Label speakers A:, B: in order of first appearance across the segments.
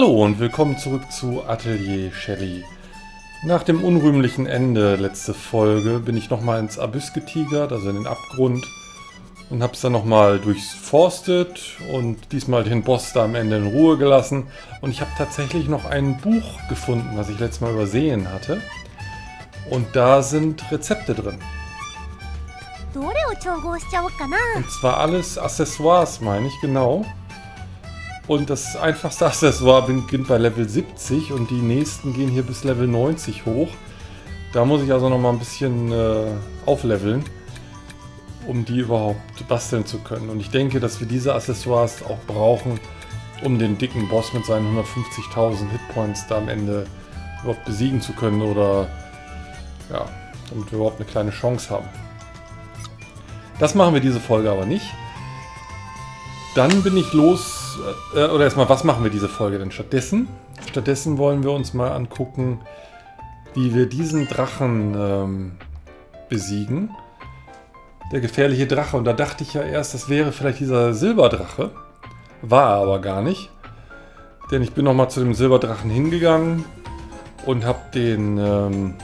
A: Hallo und willkommen zurück zu Atelier Shelly. Nach dem unrühmlichen Ende letzte Folge bin ich nochmal ins Abyss getigert, also in den Abgrund und habe es dann nochmal durchforstet und diesmal den Boss da am Ende in Ruhe gelassen. Und ich habe tatsächlich noch ein Buch gefunden, was ich letztes Mal übersehen hatte. Und da sind Rezepte drin. Und zwar alles Accessoires, meine ich, genau. Und das einfachste Accessoire beginnt bei Level 70 und die nächsten gehen hier bis Level 90 hoch. Da muss ich also nochmal ein bisschen äh, aufleveln, um die überhaupt basteln zu können. Und ich denke, dass wir diese Accessoires auch brauchen, um den dicken Boss mit seinen 150.000 Hitpoints da am Ende überhaupt besiegen zu können oder ja, damit wir überhaupt eine kleine Chance haben. Das machen wir diese Folge aber nicht. Dann bin ich los, äh, oder erstmal, was machen wir diese Folge denn stattdessen? Stattdessen wollen wir uns mal angucken, wie wir diesen Drachen ähm, besiegen. Der gefährliche Drache. Und da dachte ich ja erst, das wäre vielleicht dieser Silberdrache. War er aber gar nicht. Denn ich bin nochmal zu dem Silberdrachen hingegangen und habe den ähm,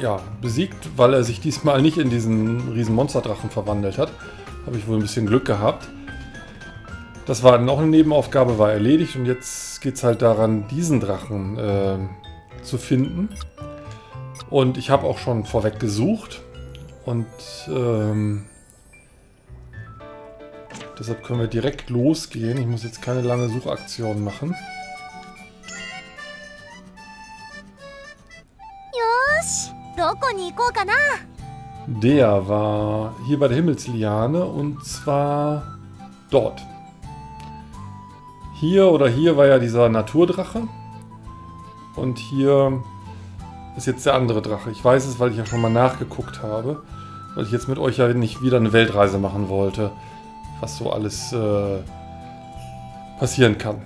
A: ja, besiegt, weil er sich diesmal nicht in diesen riesen Monsterdrachen verwandelt hat. Habe ich wohl ein bisschen Glück gehabt. Das war auch eine Nebenaufgabe, war erledigt und jetzt geht es halt daran, diesen Drachen äh, zu finden. Und ich habe auch schon vorweg gesucht und ähm, deshalb können wir direkt losgehen. Ich muss jetzt keine lange Suchaktion machen. Der war hier bei der Himmelsliane und zwar dort. Hier oder hier war ja dieser Naturdrache. Und hier ist jetzt der andere Drache. Ich weiß es, weil ich ja schon mal nachgeguckt habe. Weil ich jetzt mit euch ja nicht wieder eine Weltreise machen wollte. Was so alles äh, passieren kann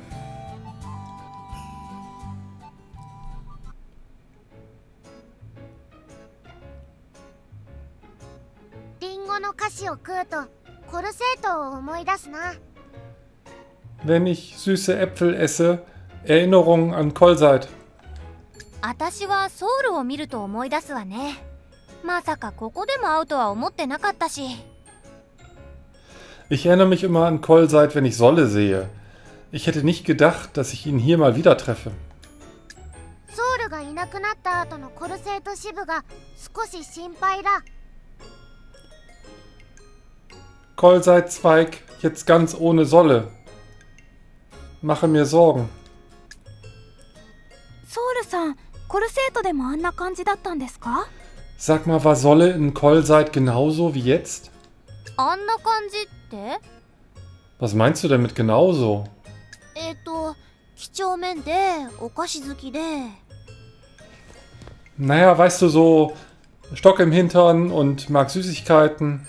A: Wenn ich süße Äpfel esse, Erinnerungen an Kolseit.
B: 私はソウルを見ると思い出すわねまさかここでも会うとは思ってなかったし
A: Ich erinnere mich immer an Kolseit, wenn ich Solle sehe. Ich hätte nicht gedacht, dass ich ihn hier mal wieder treffe.
B: ソウルがいなくなった後のコルセイト支部が少し心配だ
A: Kolseit-Zweig, jetzt ganz ohne Solle. Mache mir Sorgen.
B: ソウルさんコルセートでもあんな感じだったんですか
A: Sag mal, war Solle in Kolseit genauso wie jetzt?
B: あんな感じって
A: Was meinst du denn mit genauso?
B: えっと几帳面でお菓子好きで
A: Naja, weißt du, so Stock im Hintern und mag Süßigkeiten.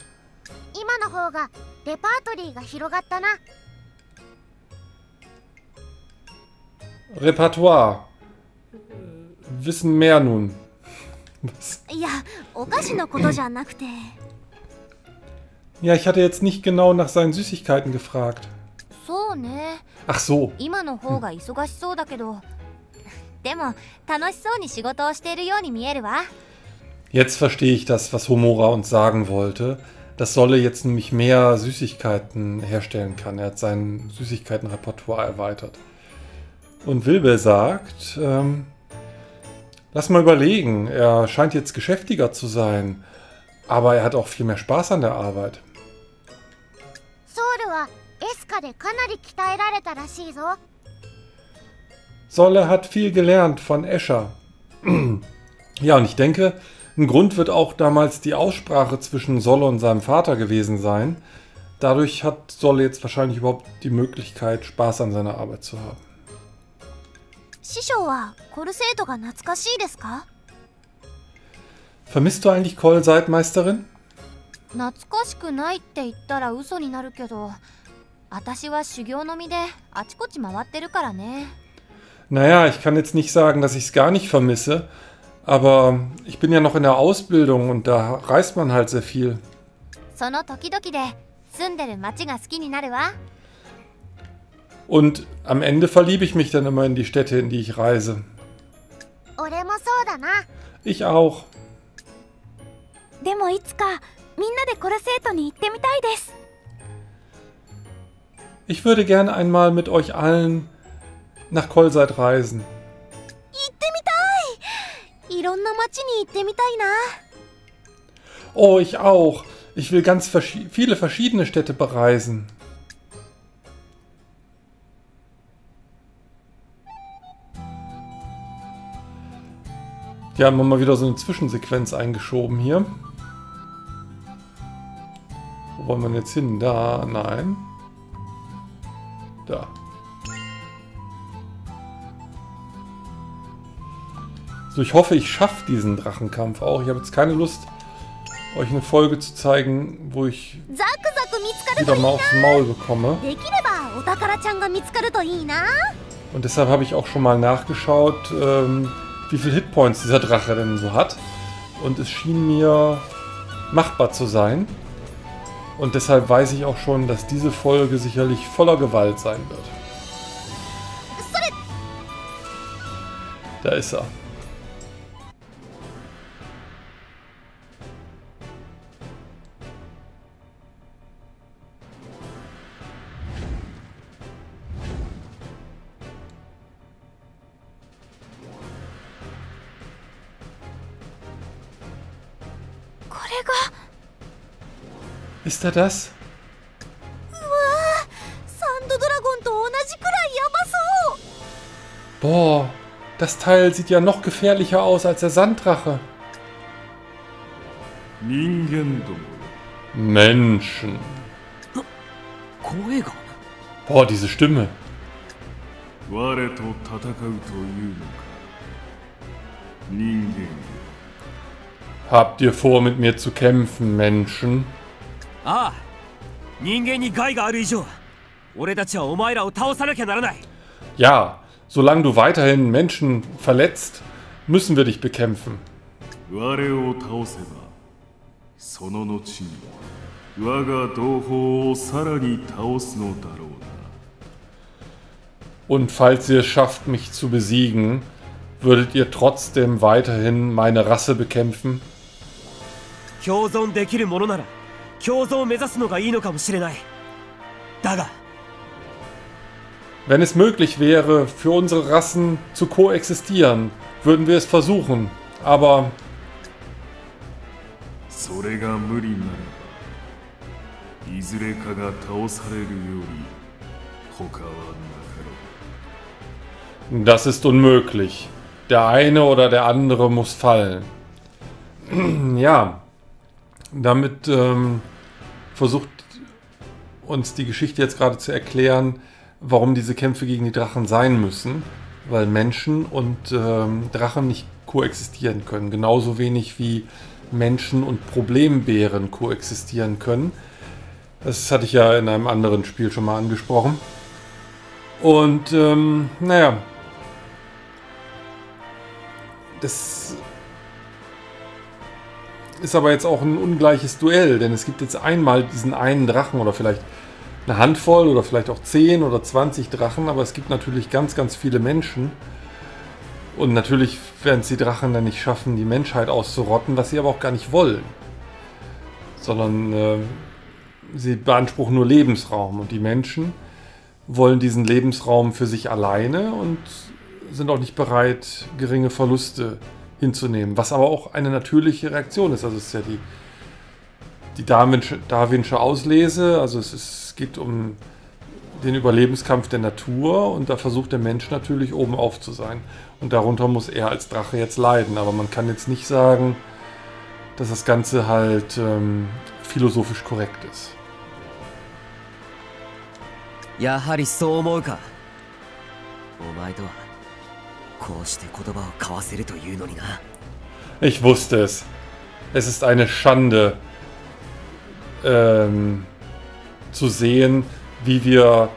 B: 今の方がレパートリーが広がったな
A: Repertoire. Wissen mehr nun. Ja, ich hatte jetzt nicht genau nach seinen Süßigkeiten gefragt. Ach so.
B: Hm.
A: Jetzt verstehe ich das, was Homura uns sagen wollte. Das Solle jetzt nämlich mehr Süßigkeiten herstellen kann. Er hat sein Süßigkeitenrepertoire erweitert. Und Wilbe sagt, ähm, lass mal überlegen, er scheint jetzt geschäftiger zu sein, aber er hat auch viel mehr Spaß an der Arbeit. Solle hat viel gelernt von Escher. ja, und ich denke, ein Grund wird auch damals die Aussprache zwischen Solle und seinem Vater gewesen sein. Dadurch hat Solle jetzt wahrscheinlich überhaupt die Möglichkeit, Spaß an seiner Arbeit zu haben.
B: 師匠はコルセートが懐かしいですか
A: Vermisst du eigentlich Kolseitmeisterin?
B: 懐かしくないって言ったら嘘になるけど私は修行の身であちこち回ってるからね
A: Naja, ich kann jetzt nicht sagen, dass ich es gar nicht vermisse, aber ich bin ja noch in der Ausbildung und da reist man halt sehr viel.
B: その時々で住んでる町が好きになるわ
A: und am Ende verliebe ich mich dann immer in die Städte, in die ich reise. Ich auch. Ich würde gerne einmal mit euch allen nach Kolseit reisen. Oh, ich auch. Ich will ganz vers viele verschiedene Städte bereisen. Ja, haben wir mal wieder so eine Zwischensequenz eingeschoben hier. Wo wollen wir denn jetzt hin? Da, nein. Da. So, ich hoffe, ich schaffe diesen Drachenkampf auch. Ich habe jetzt keine Lust, euch eine Folge zu zeigen, wo ich wieder mal aufs Maul bekomme. Und deshalb habe ich auch schon mal nachgeschaut, ähm, wie viel Hitpoints dieser Drache denn so hat. Und es schien mir machbar zu sein. Und deshalb weiß ich auch schon, dass diese Folge sicherlich voller Gewalt sein wird. Da ist er. Ist er das? Boah, das Teil sieht ja noch gefährlicher aus als der Sanddrache. Menschen. Boah, diese Stimme. Habt ihr vor, mit mir zu kämpfen, Menschen?
C: ああ人間に害がある以上俺たちはお前らを倒さなきゃならない
A: Ja, solange du weiterhin Menschen verletzt, müssen wir dich bekämpfen.
D: 我を倒せばその後に我が同胞をさらに倒すのだろうな
A: Und falls ihr es schafft, mich zu besiegen, würdet ihr trotzdem weiterhin meine Rasse bekämpfen?
C: 共存できるものなら 共存を目指すのがいいのかもしれないだが
A: Wenn es möglich wäre, für unsere Rassen zu koexistieren, würden wir es versuchen. Aber
D: それが無理ならばいずれかが倒されるより他はなかろう
A: das ist unmöglich. Der eine oder der andere muss fallen. ja, damit ähm, versucht uns die Geschichte jetzt gerade zu erklären, warum diese Kämpfe gegen die Drachen sein müssen. Weil Menschen und ähm, Drachen nicht koexistieren können. Genauso wenig wie Menschen und Problembären koexistieren können. Das hatte ich ja in einem anderen Spiel schon mal angesprochen. Und ähm, naja, das ist aber jetzt auch ein ungleiches Duell, denn es gibt jetzt einmal diesen einen Drachen oder vielleicht eine Handvoll oder vielleicht auch 10 oder 20 Drachen, aber es gibt natürlich ganz, ganz viele Menschen. Und natürlich werden es die Drachen dann nicht schaffen, die Menschheit auszurotten, was sie aber auch gar nicht wollen. Sondern äh, sie beanspruchen nur Lebensraum und die Menschen wollen diesen Lebensraum für sich alleine und sind auch nicht bereit, geringe Verluste hinzunehmen. Was aber auch eine natürliche Reaktion ist. Also es ist ja die, die Darwinsche, Darwinsche Auslese. Also es, ist, es geht um den Überlebenskampf der Natur und da versucht der Mensch natürlich oben auf zu sein. Und darunter muss er als Drache jetzt leiden. Aber man kann jetzt nicht sagen, dass das Ganze halt ähm, philosophisch korrekt ist.
C: やはりそう思うかお前とは
A: Ich wusste es. Es ist eine Schande ähm, zu sehen, wie wir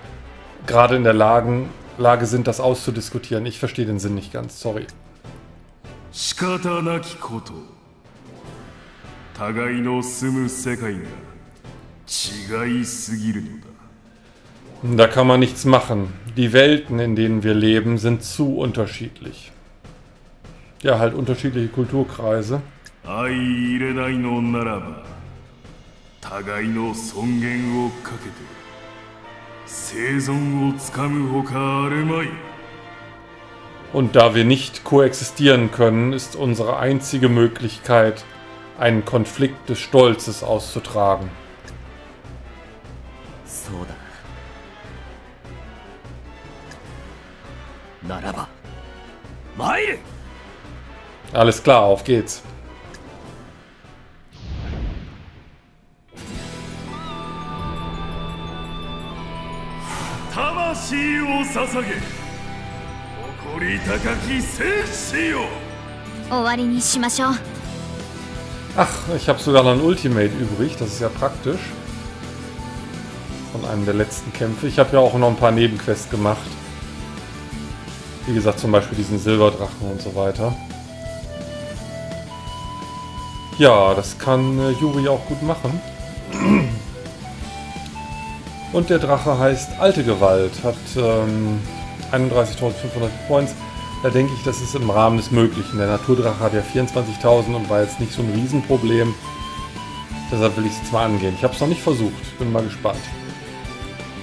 A: gerade in der Lagen, Lage sind, das auszudiskutieren. Ich verstehe den Sinn nicht ganz, sorry.
D: 仕方なきこと互いの住む世界が違いすぎるのだ
A: da kann man nichts machen. Die Welten, in denen wir leben, sind zu unterschiedlich. Ja, halt unterschiedliche Kulturkreise. Und da wir nicht koexistieren können, ist unsere einzige Möglichkeit, einen Konflikt des Stolzes auszutragen.
C: So da.
A: Alles klar, auf geht's. Ach, ich habe sogar noch ein Ultimate übrig, das ist ja praktisch. Von einem der letzten Kämpfe. Ich habe ja auch noch ein paar Nebenquests gemacht. Wie gesagt, zum Beispiel diesen Silberdrachen und so weiter. Ja, das kann äh, Yuri auch gut machen. Und der Drache heißt Alte Gewalt, hat ähm, 31.500 Points. Da denke ich, das ist im Rahmen des Möglichen. Der Naturdrache hat ja 24.000 und war jetzt nicht so ein Riesenproblem. Deshalb will ich es jetzt mal angehen. Ich habe es noch nicht versucht. Bin mal gespannt.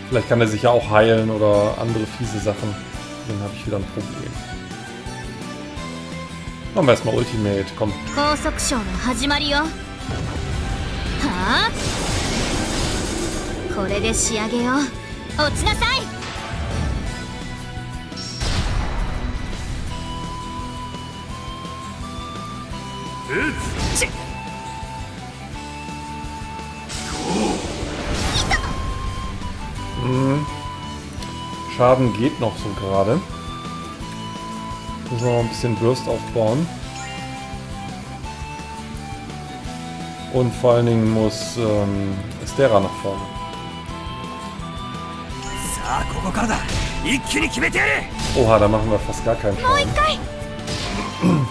A: Vielleicht kann er sich ja auch heilen oder andere fiese Sachen. Dann habe ich wieder ein Problem. Machen wir erstmal Ultimate. Komm.
B: 高
A: Schaden geht noch so gerade. Müssen wir noch ein bisschen Bürst aufbauen. Und vor allen Dingen muss ähm, Estera nach vorne. Oha, da machen wir fast gar keinen Schaden.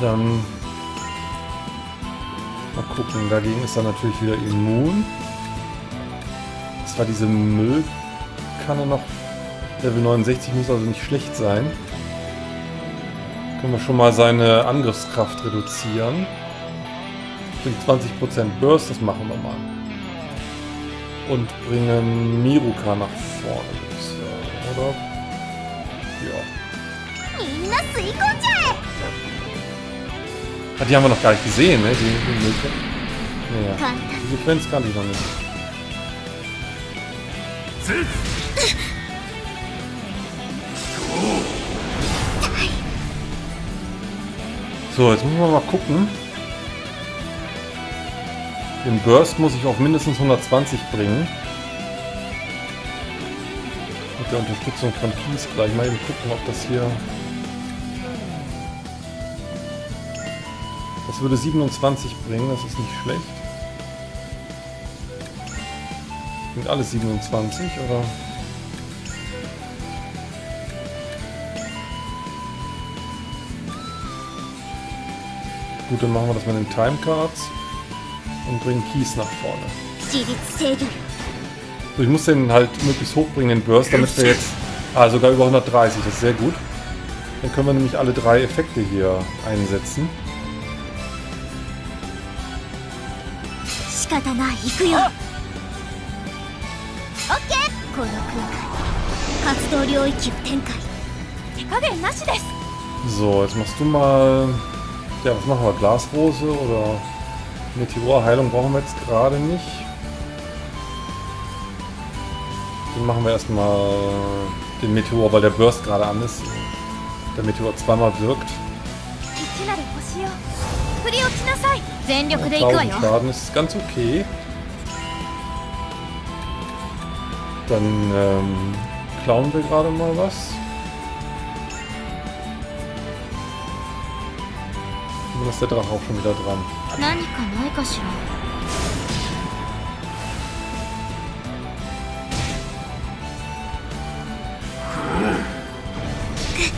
A: Dann mal gucken, dagegen ist er natürlich wieder immun. Das war diese Müll er noch Level 69, muss also nicht schlecht sein. Können wir schon mal seine Angriffskraft reduzieren. Bringt 20% Burst, das machen wir mal. Und bringen Miruka nach vorne, ja, oder? Ja. Ah, die haben wir noch gar nicht gesehen, ne? Die, die, die, naja, die Sequenz kannte ich noch nicht. So, jetzt müssen wir mal gucken. Den Burst muss ich auf mindestens 120 bringen. Mit der Unterstützung von Keys gleich mal eben gucken, ob das hier... Das würde 27 bringen, das ist nicht schlecht. Sind alle 27, oder? Gut, dann machen wir das mit den Timecards und bringen Kies nach vorne. So, ich muss den halt möglichst hochbringen, den Burst, damit wir jetzt... Ah, sogar über 130, das ist sehr gut. Dann können wir nämlich alle drei Effekte hier einsetzen. So, jetzt machst du mal ja, was machen wir? Glasrose oder Meteorheilung brauchen wir jetzt gerade nicht. Dann machen wir erstmal den Meteor, weil der Burst gerade an ist. Der Meteor zweimal wirkt. Schaden ist ganz okay. Dann ähm, klauen wir gerade mal was. Dann ist der Drache auch schon wieder dran.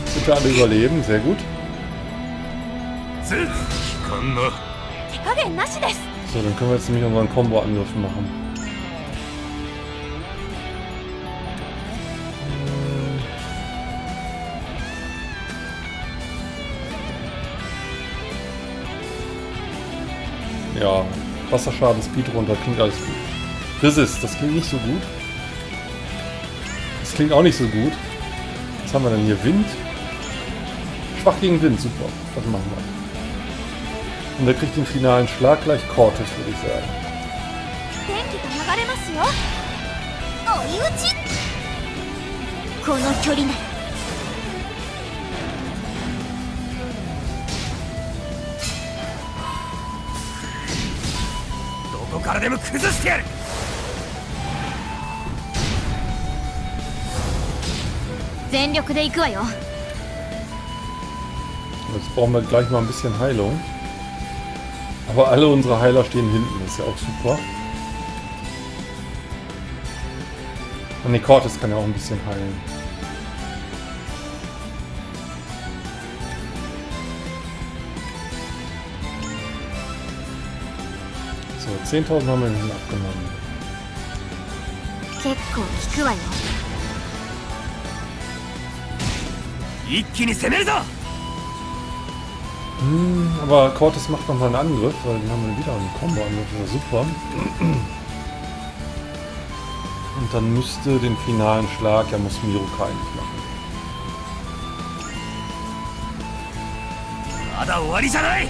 A: Sind alle überleben? Sehr gut. So, dann können wir jetzt nämlich unseren Combo-Angriff machen. Ja, Wasserschaden, Speed runter, klingt alles gut. Resist, das klingt nicht so gut. Das klingt auch nicht so gut. Was haben wir denn hier? Wind? Schwach gegen Wind, super. Das machen wir. Und der kriegt den finalen Schlag gleich Cortis, würde ich sagen.
B: 電
C: からでも崩してやる
B: 全力で行くわよ
A: Jetzt brauchen wir gleich mal ein bisschen Heilung. Aber alle unsere Heiler stehen hinten, das ist ja auch super. Und nee, Cortis kann ja auch ein bisschen heilen. 10.000 haben wir hinten abgenommen.
B: 結構効くわよ
C: 一気に攻めるぞ
A: Hm, aber Cortis macht nochmal einen Angriff, weil wir haben wieder einen Combo-Angriff, das ist super. Und dann müsste den finalen Schlag, ja muss Miruka eigentlich machen.
C: まだ終わりじゃない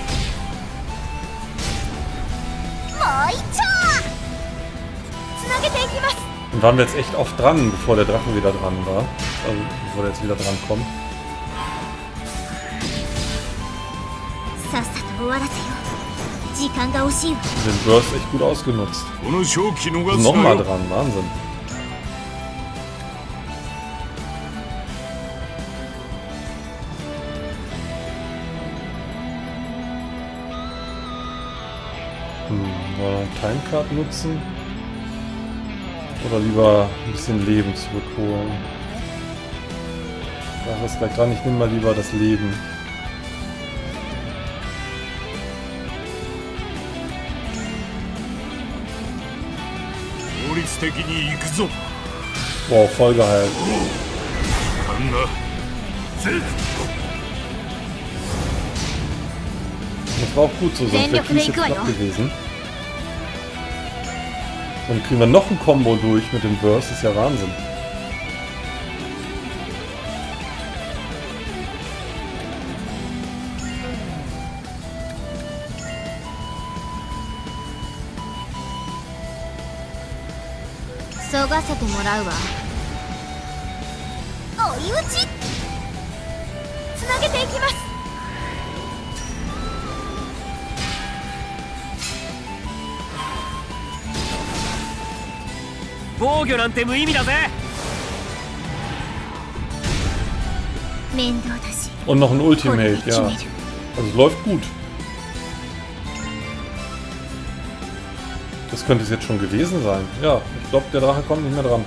A: und waren wir jetzt echt oft dran, bevor der Drachen wieder dran war. Also bevor der jetzt wieder dran kommt. Den Burst echt gut ausgenutzt. Nochmal dran, Wahnsinn. Timecard nutzen? Oder lieber ein bisschen Leben zurückholen? Da ist gleich dran, ich nehme mal lieber das Leben. Wow, voll
D: geil.
A: Das war auch gut so, sonst wäre ich jetzt knapp gewesen. Dann kriegen wir noch ein Combo durch mit dem Burst, ist ja Wahnsinn.「
B: 急がせてもらうわ」追い打ち
C: 防御なんて無意味だぜ
B: 面倒だし
A: Und noch ein
B: これ
A: Ultimate,
B: で決
A: ja.
B: める
A: Also es läuft gut. Das könnte es jetzt schon gewesen sein. Ja, ich glaube, der Drache kommt nicht mehr dran.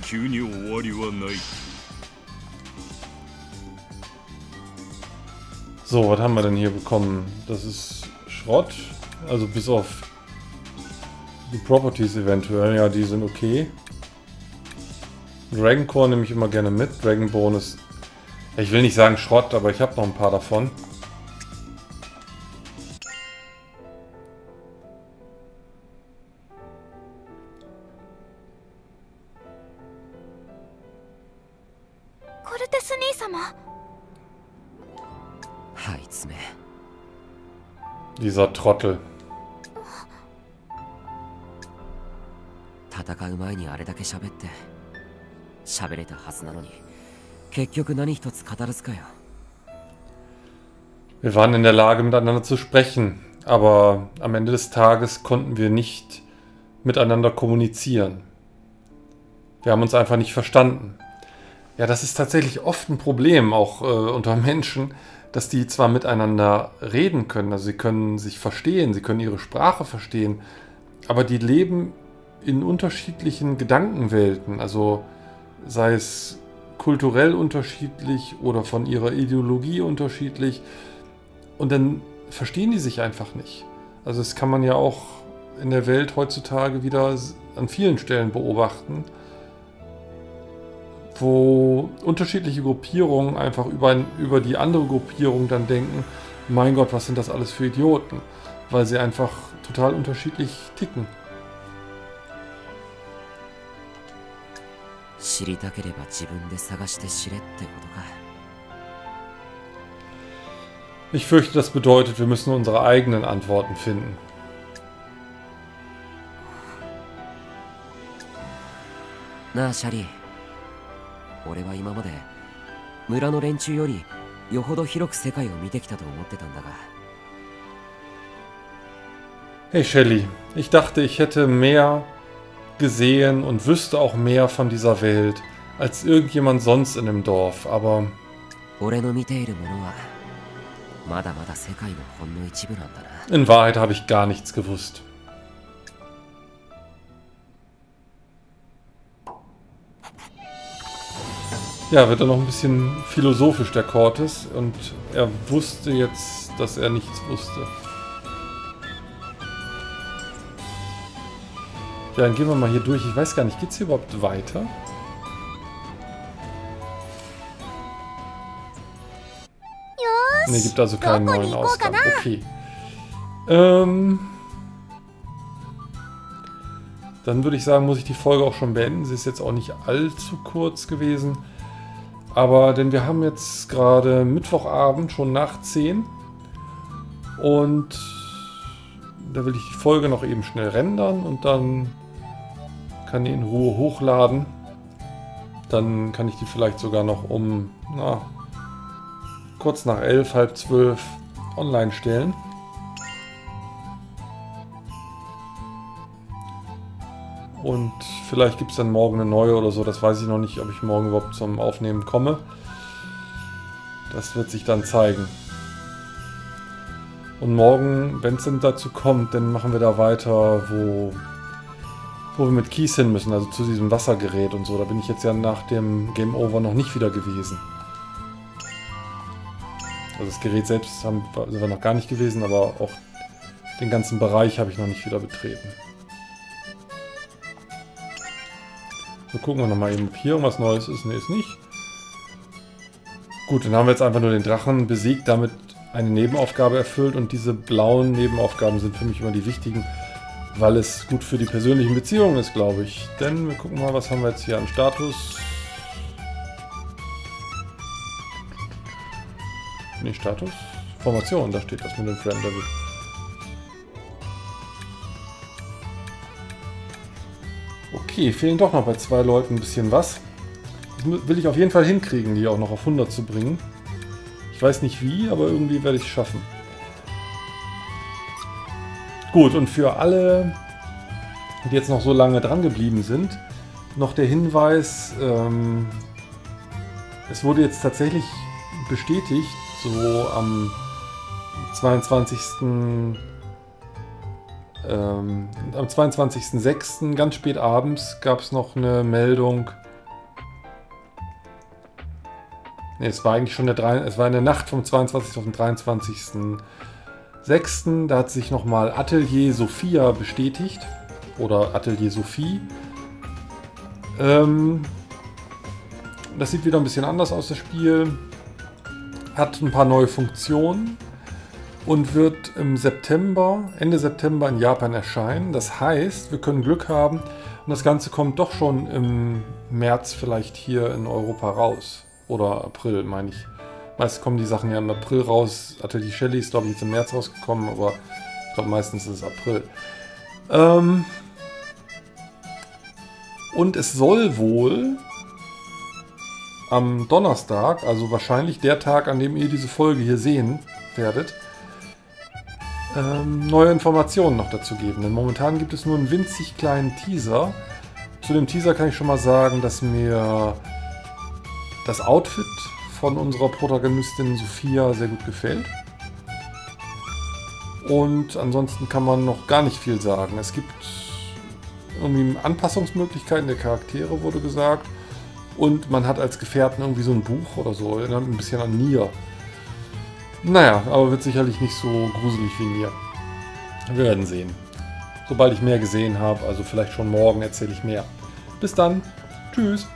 D: 俺の探求に終わりはない
A: So, was haben wir denn hier bekommen? Das ist Schrott. Also bis auf die Properties eventuell. Ja, die sind okay. Dragon Core nehme ich immer gerne mit. Dragonbone ist... Ich will nicht sagen Schrott, aber ich habe noch ein paar davon.「 Dieser Trottel.
C: 戦う前にあれだけ喋って喋れたはずなのに結局何一つ語らずかよ
A: Wir waren in der Lage, miteinander zu sprechen, aber am Ende des Tages konnten wir nicht miteinander kommunizieren. Wir haben uns einfach nicht verstanden. Ja, das ist tatsächlich oft ein Problem, auch äh, unter Menschen, dass die zwar miteinander reden können, also sie können sich verstehen, sie können ihre Sprache verstehen, aber die leben in unterschiedlichen Gedankenwelten, also sei es kulturell unterschiedlich oder von ihrer Ideologie unterschiedlich. Und dann verstehen die sich einfach nicht. Also das kann man ja auch in der Welt heutzutage wieder an vielen Stellen beobachten, wo unterschiedliche Gruppierungen einfach über, ein, über die andere Gruppierung dann denken, mein Gott, was sind das alles für Idioten, weil sie einfach total unterschiedlich ticken.
C: 知りたければ自分で探して知れってことか
A: Ich fürchte, das bedeutet, wir müssen unsere eigenen Antworten finden.
C: なあシャリ 俺は今まで村の連中よりよほど広く世界を見てきたと思ってたんだが
A: Hey Shelly, ich dachte, ich hätte mehr gesehen und wüsste auch mehr von dieser Welt als irgendjemand sonst in dem Dorf, aber
C: 俺の見ているものはまだまだ世界のほんの一部なんだな
A: in Wahrheit habe ich gar nichts gewusst. Ja, wird er noch ein bisschen philosophisch, der Cortes, und er wusste jetzt, dass er nichts wusste. Ja, dann gehen wir mal hier durch. Ich weiß gar nicht, geht es hier überhaupt weiter? Ne, gibt also keinen neuen Ausgang. Okay. Ähm, dann würde ich sagen, muss ich die Folge auch schon beenden. Sie ist jetzt auch nicht allzu kurz gewesen. Aber, denn wir haben jetzt gerade Mittwochabend, schon nach 10. Und da will ich die Folge noch eben schnell rendern und dann kann die in Ruhe hochladen. Dann kann ich die vielleicht sogar noch um, na, kurz nach 11, halb 12 online stellen. Und vielleicht gibt es dann morgen eine neue oder so. Das weiß ich noch nicht, ob ich morgen überhaupt zum Aufnehmen komme. Das wird sich dann zeigen. Und morgen, wenn es dann dazu kommt, dann machen wir da weiter, wo, wo wir mit Kies hin müssen, also zu diesem Wassergerät und so. Da bin ich jetzt ja nach dem Game Over noch nicht wieder gewesen. Also das Gerät selbst haben, sind wir noch gar nicht gewesen, aber auch den ganzen Bereich habe ich noch nicht wieder betreten. So, gucken wir nochmal eben, ob hier irgendwas Neues ist. Ne, ist nicht. Gut, dann haben wir jetzt einfach nur den Drachen besiegt, damit eine Nebenaufgabe erfüllt und diese blauen Nebenaufgaben sind für mich immer die wichtigen, weil es gut für die persönlichen Beziehungen ist, glaube ich. Denn wir gucken mal, was haben wir jetzt hier am Status. Nee, Status? Formation, da steht das mit dem Friend Level. Okay, fehlen doch noch bei zwei Leuten ein bisschen was. Das will ich auf jeden Fall hinkriegen, die auch noch auf 100 zu bringen. Ich weiß nicht wie, aber irgendwie werde ich es schaffen. Gut, und für alle, die jetzt noch so lange dran geblieben sind, noch der Hinweis, ähm, es wurde jetzt tatsächlich bestätigt, so am 22. Ähm, am 22.06. ganz spät abends gab es noch eine Meldung. Ne, es war eigentlich schon der 3, es war in Nacht vom 22. auf den 23.06. Da hat sich nochmal Atelier Sophia bestätigt. Oder Atelier Sophie. Ähm, das sieht wieder ein bisschen anders aus, das Spiel. Hat ein paar neue Funktionen und wird im September, Ende September in Japan erscheinen. Das heißt, wir können Glück haben und das Ganze kommt doch schon im März vielleicht hier in Europa raus. Oder April, meine ich. Meist kommen die Sachen ja im April raus. Atelier Shelly ist, glaube ich, jetzt im März rausgekommen, aber ich glaube, meistens ist es April. Ähm und es soll wohl am Donnerstag, also wahrscheinlich der Tag, an dem ihr diese Folge hier sehen werdet, ähm, neue Informationen noch dazu geben. Denn momentan gibt es nur einen winzig kleinen Teaser. Zu dem Teaser kann ich schon mal sagen, dass mir das Outfit von unserer Protagonistin Sophia sehr gut gefällt. Und ansonsten kann man noch gar nicht viel sagen. Es gibt irgendwie Anpassungsmöglichkeiten der Charaktere, wurde gesagt. Und man hat als Gefährten irgendwie so ein Buch oder so. Erinnert ein bisschen an Nier. Naja, aber wird sicherlich nicht so gruselig wie Nier. Wir werden sehen. Sobald ich mehr gesehen habe, also vielleicht schon morgen, erzähle ich mehr. Bis dann. Tschüss.